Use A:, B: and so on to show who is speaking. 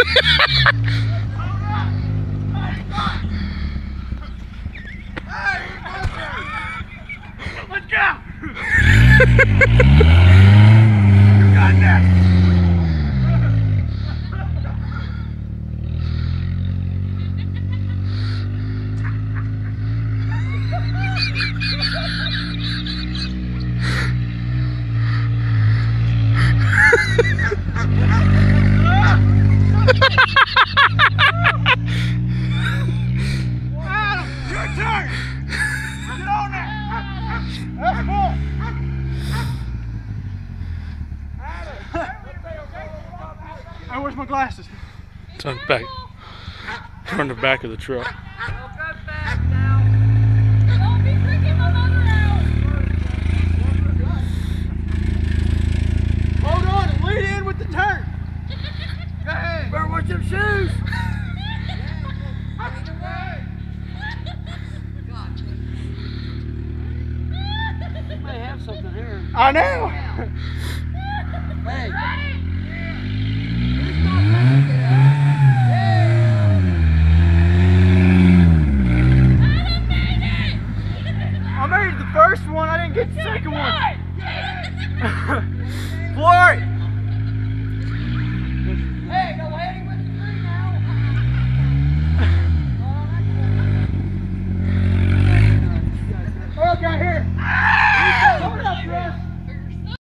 A: Let's go! you got that! Adam, your turn! Get on there! That's full! Hey, where's my glasses?
B: It's on the back. On the back of the truck.
A: Shoes.
C: may have something here.
A: I know.
C: Hey,
A: I made the first one. I didn't get the second one. Floyd, got here.